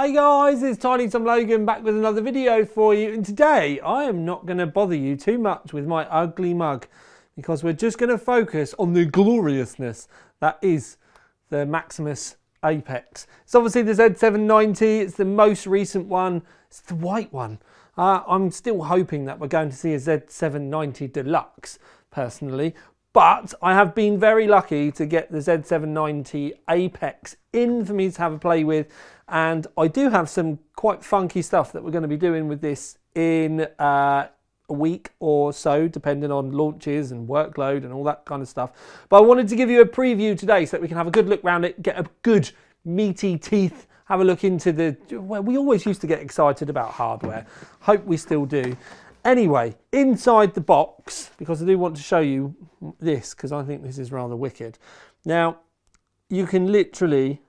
Hey guys, it's Tiny Tom Logan back with another video for you. And today I am not going to bother you too much with my ugly mug because we're just going to focus on the gloriousness that is the Maximus Apex. It's obviously the Z790, it's the most recent one, it's the white one. Uh, I'm still hoping that we're going to see a Z790 Deluxe personally, but I have been very lucky to get the Z790 Apex in for me to have a play with, and I do have some quite funky stuff that we're going to be doing with this in uh, a week or so, depending on launches and workload and all that kind of stuff. But I wanted to give you a preview today so that we can have a good look around it, get a good meaty teeth, have a look into the. Well, we always used to get excited about hardware. Hope we still do. Anyway, inside the box, because I do want to show you this, because I think this is rather wicked. Now, you can literally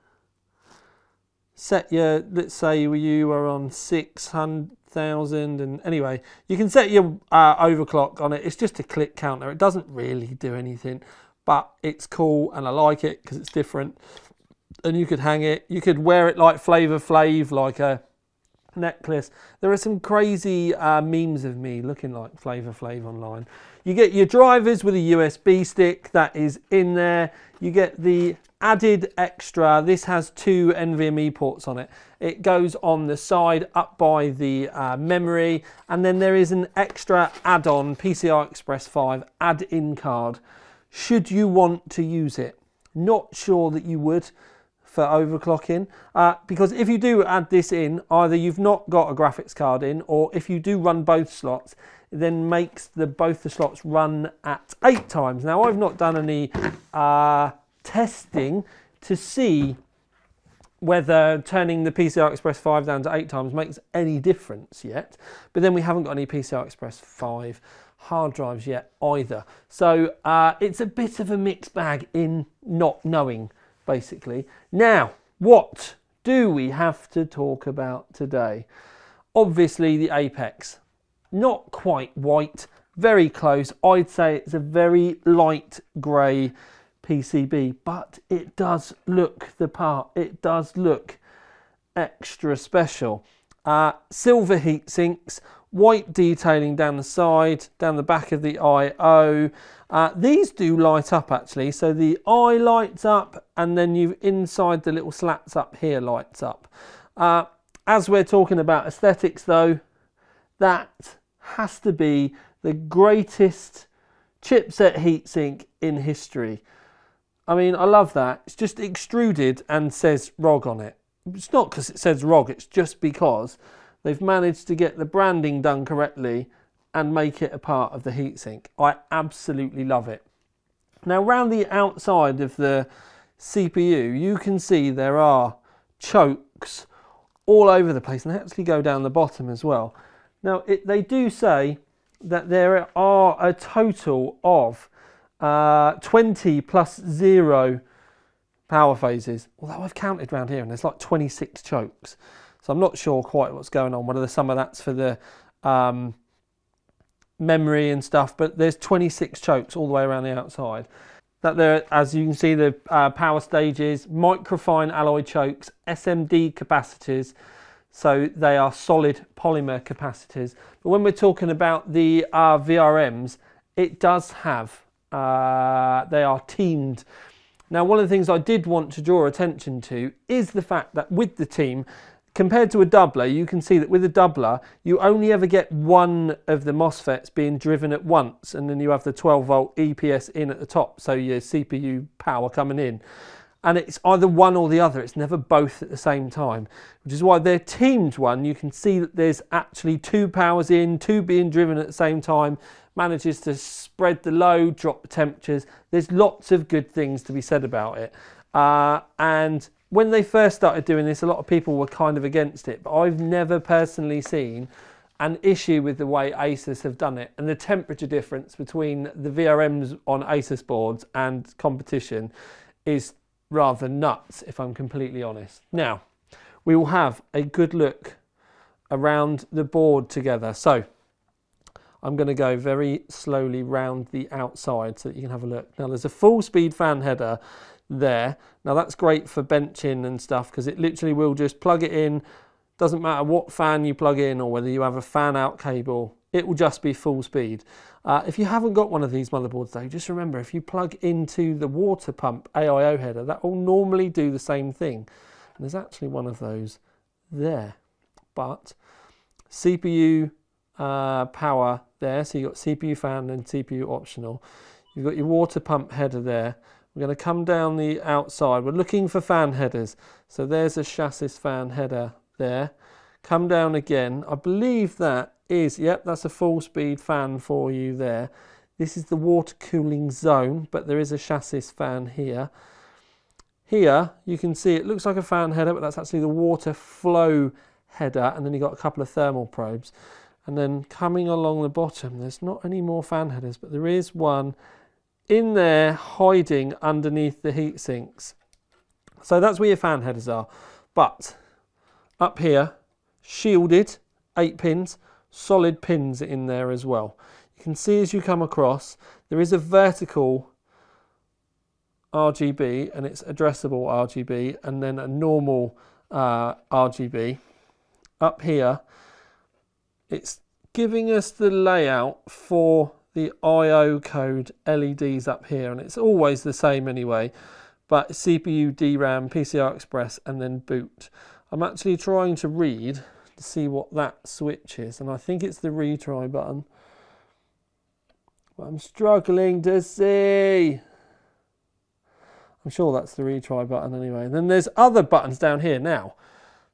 set your, let's say you are on 600,000 and anyway, you can set your uh, overclock on it. It's just a click counter. It doesn't really do anything, but it's cool and I like it because it's different. And you could hang it, you could wear it like Flavor Flav, like a necklace. There are some crazy uh, memes of me looking like Flavor Flav online. You get your drivers with a USB stick that is in there. You get the added extra. This has two NVMe ports on it. It goes on the side up by the uh, memory, and then there is an extra add-on PCI Express 5 add-in card. Should you want to use it? Not sure that you would for overclocking uh, because if you do add this in either you've not got a graphics card in or if you do run both slots then makes the both the slots run at eight times now I've not done any uh, testing to see whether turning the PCI Express 5 down to 8 times makes any difference yet. But then we haven't got any PCI Express 5 hard drives yet either. So uh, it's a bit of a mixed bag in not knowing basically. Now, what do we have to talk about today? Obviously, the Apex. Not quite white, very close. I'd say it's a very light grey PCB, but it does look the part. It does look extra special. Uh, silver heat sinks, white detailing down the side, down the back of the I/O. Uh, these do light up actually, so the eye lights up, and then you inside the little slats up here lights up. Uh, as we're talking about aesthetics, though, that has to be the greatest chipset heatsink in history. I mean, I love that. It's just extruded and says ROG on it. It's not because it says ROG, it's just because they've managed to get the branding done correctly and make it a part of the heatsink. I absolutely love it. Now, around the outside of the CPU, you can see there are chokes all over the place, and they actually go down the bottom as well. Now, it, they do say that there are a total of uh, 20 plus zero power phases. Although I've counted around here and there's like 26 chokes. So I'm not sure quite what's going on, whether some of that's for the um, memory and stuff, but there's 26 chokes all the way around the outside. That there, as you can see, the uh, power stages, microfine alloy chokes, SMD capacitors, so they are solid polymer capacitors. But when we're talking about the uh, VRMs, it does have, uh, they are teamed. Now, one of the things I did want to draw attention to is the fact that with the team, compared to a doubler, you can see that with a doubler, you only ever get one of the MOSFETs being driven at once, and then you have the 12 volt EPS in at the top, so your CPU power coming in and it's either one or the other. It's never both at the same time, which is why they're teamed one. You can see that there's actually two powers in, two being driven at the same time, manages to spread the load, drop the temperatures. There's lots of good things to be said about it. Uh, and when they first started doing this, a lot of people were kind of against it, but I've never personally seen an issue with the way Asus have done it and the temperature difference between the VRMs on Asus boards and competition is rather nuts, if I'm completely honest. Now, we will have a good look around the board together. So, I'm going to go very slowly round the outside so that you can have a look. Now, there's a full speed fan header. There. Now that's great for benching and stuff because it literally will just plug it in. Doesn't matter what fan you plug in or whether you have a fan out cable, it will just be full speed. Uh, if you haven't got one of these motherboards though, just remember if you plug into the water pump AIO header, that will normally do the same thing. And there's actually one of those there. But CPU uh, power there, so you've got CPU fan and CPU optional. You've got your water pump header there. We're going to come down the outside. We're looking for fan headers. So there's a chassis fan header there. Come down again. I believe that is, yep, that's a full speed fan for you there. This is the water cooling zone, but there is a chassis fan here. Here, you can see it looks like a fan header, but that's actually the water flow header. And then you've got a couple of thermal probes. And then coming along the bottom, there's not any more fan headers, but there is one in there hiding underneath the heat sinks. So that's where your fan headers are. But up here, shielded, eight pins, solid pins in there as well. You can see as you come across, there is a vertical RGB and it's addressable RGB and then a normal uh, RGB. Up here, it's giving us the layout for the IO code LEDs up here, and it's always the same anyway, but CPU, DRAM, PCI Express, and then boot. I'm actually trying to read to see what that switch is, and I think it's the retry button. But I'm struggling to see. I'm sure that's the retry button anyway. And then there's other buttons down here now.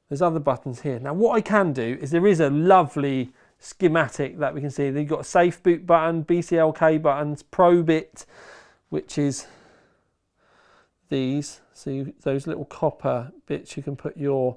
There's other buttons here. Now what I can do is there is a lovely schematic that we can see. They've got a safe boot button, BCLK buttons, probe ProbeIt, which is these. So you, those little copper bits you can put your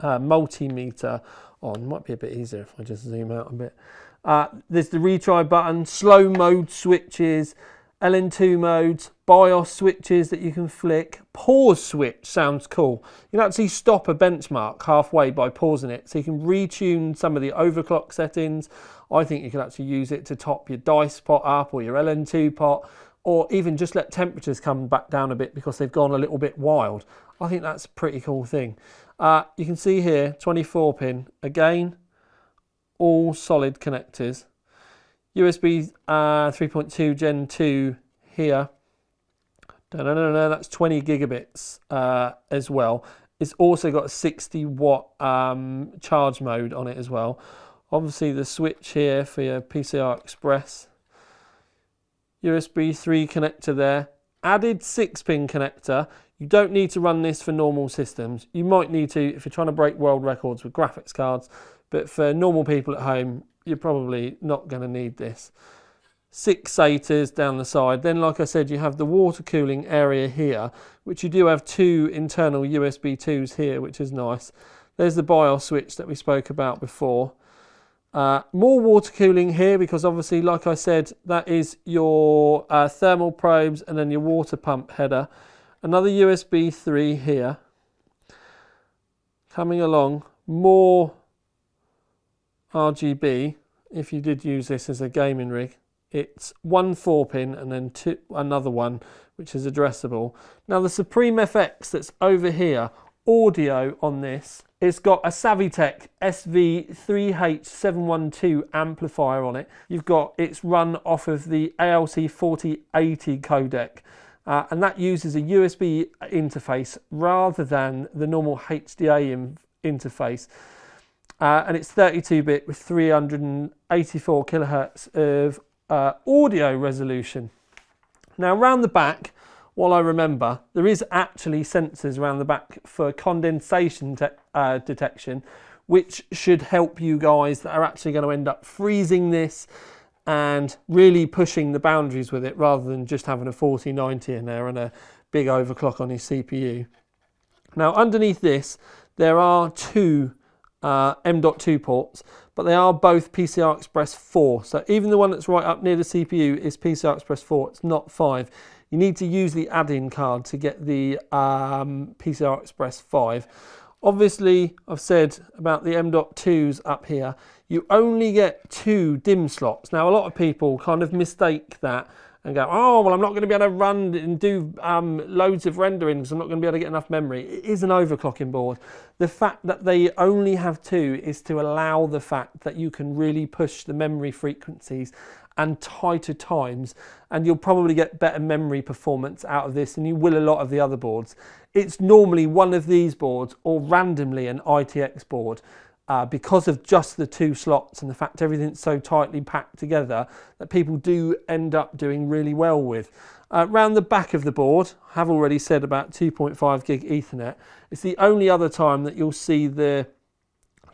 uh, multimeter on. Might be a bit easier if I just zoom out a bit. Uh, there's the retry button, slow mode switches, LN2 modes, BIOS switches that you can flick. Pause switch sounds cool. You can actually stop a benchmark halfway by pausing it. So you can retune some of the overclock settings. I think you can actually use it to top your dice pot up or your LN2 pot or even just let temperatures come back down a bit because they've gone a little bit wild. I think that's a pretty cool thing. Uh, you can see here 24 pin again all solid connectors USB uh, 3.2 Gen 2 here. No, no, no, no, that's 20 gigabits uh, as well. It's also got a 60 watt um, charge mode on it as well. Obviously, the switch here for your PCI Express. USB 3 connector there. Added 6 pin connector. You don't need to run this for normal systems. You might need to if you're trying to break world records with graphics cards, but for normal people at home, you're probably not going to need this. Six SATAs down the side. Then, like I said, you have the water cooling area here, which you do have two internal USB 2s here, which is nice. There's the BIOS switch that we spoke about before. Uh, more water cooling here because obviously, like I said, that is your uh, thermal probes and then your water pump header. Another USB 3 here. Coming along, more RGB, if you did use this as a gaming rig, it's one 4 pin and then two, another one which is addressable. Now the Supreme FX that's over here, audio on this, it's got a Savitech SV3H712 amplifier on it. You've got it's run off of the ALC 4080 codec. Uh, and that uses a USB interface rather than the normal HDA interface. Uh, and it's 32 bit with 384 kilohertz of uh, audio resolution. Now, around the back, while I remember, there is actually sensors around the back for condensation uh, detection, which should help you guys that are actually going to end up freezing this and really pushing the boundaries with it rather than just having a 4090 in there and a big overclock on your CPU. Now, underneath this, there are two uh, M.2 ports, but they are both PCI Express 4. So even the one that's right up near the CPU is PCI Express 4, it's not 5. You need to use the add-in card to get the um, PCI Express 5. Obviously, I've said about the M.2s up here, you only get two DIMM slots. Now, a lot of people kind of mistake that and go, oh, well, I'm not going to be able to run and do um, loads of rendering because I'm not going to be able to get enough memory. It is an overclocking board. The fact that they only have two is to allow the fact that you can really push the memory frequencies and tighter times, and you'll probably get better memory performance out of this than you will a lot of the other boards. It's normally one of these boards or randomly an ITX board uh, because of just the two slots and the fact everything's so tightly packed together that people do end up doing really well with. Uh, around the back of the board, I have already said about 2.5 gig Ethernet. It's the only other time that you'll see the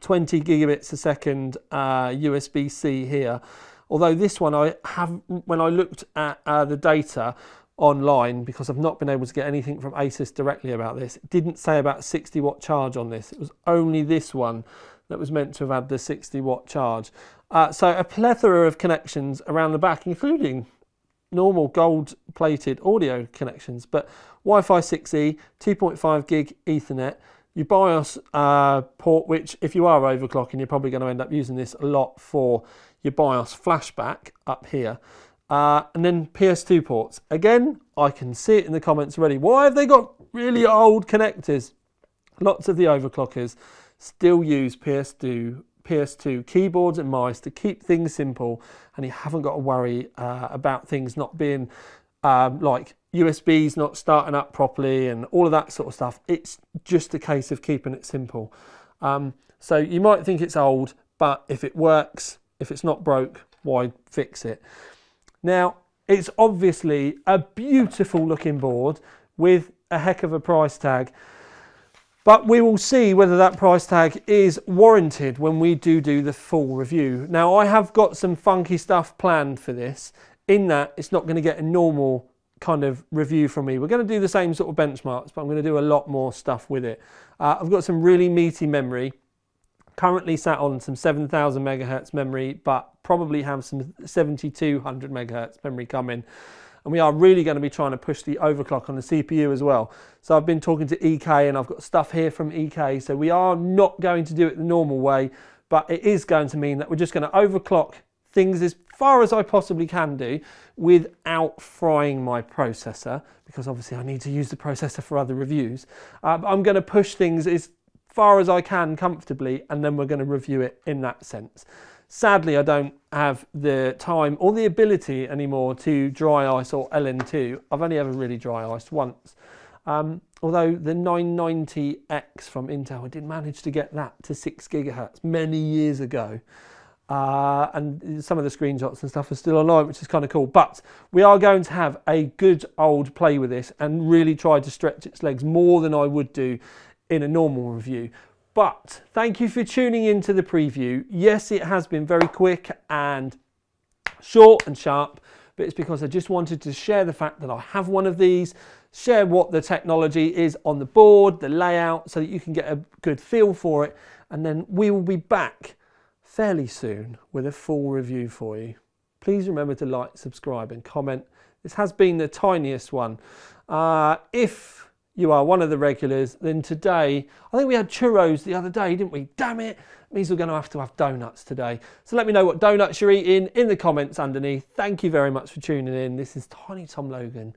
20 gigabits a second uh, USB-C here. Although this one I have, when I looked at uh, the data online, because I've not been able to get anything from ASUS directly about this, it didn't say about 60 watt charge on this. It was only this one that was meant to have had the 60 watt charge. Uh, so a plethora of connections around the back, including normal gold plated audio connections, but Wi-Fi 6E, 2.5 gig Ethernet, your BIOS uh, port, which if you are overclocking, you're probably going to end up using this a lot for your BIOS flashback up here. Uh, and then PS2 ports. Again, I can see it in the comments already. Why have they got really old connectors? Lots of the overclockers still use PS2, PS2 keyboards and mice to keep things simple, and you haven't got to worry uh, about things not being um, like USBs not starting up properly and all of that sort of stuff. It's just a case of keeping it simple. Um, so you might think it's old, but if it works, if it's not broke, why fix it? Now, it's obviously a beautiful looking board with a heck of a price tag. But we will see whether that price tag is warranted when we do do the full review. Now, I have got some funky stuff planned for this, in that it's not going to get a normal kind of review from me. We're going to do the same sort of benchmarks, but I'm going to do a lot more stuff with it. Uh, I've got some really meaty memory, currently sat on some 7000 megahertz memory, but probably have some 7200 megahertz memory coming and we are really going to be trying to push the overclock on the CPU as well. So I've been talking to EK and I've got stuff here from EK. So we are not going to do it the normal way, but it is going to mean that we're just going to overclock things as far as I possibly can do without frying my processor because obviously I need to use the processor for other reviews. Uh, I'm going to push things as far as I can comfortably and then we're going to review it in that sense. Sadly, I don't have the time or the ability anymore to dry ice or LN2. I've only ever really dry iced once. Um, although the 990X from Intel, I did manage to get that to 6 gigahertz many years ago. Uh, and some of the screenshots and stuff are still online, which is kind of cool. But we are going to have a good old play with this and really try to stretch its legs more than I would do in a normal review. But thank you for tuning into the preview. Yes, it has been very quick and short and sharp, but it's because I just wanted to share the fact that I have one of these, share what the technology is on the board, the layout, so that you can get a good feel for it. And then we will be back fairly soon with a full review for you. Please remember to like, subscribe, and comment. This has been the tiniest one. Uh, if you are one of the regulars, then today, I think we had churros the other day, didn't we? Damn it, means we're going to have to have donuts today. So let me know what donuts you're eating in the comments underneath. Thank you very much for tuning in. This is Tiny Tom Logan.